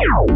Wow.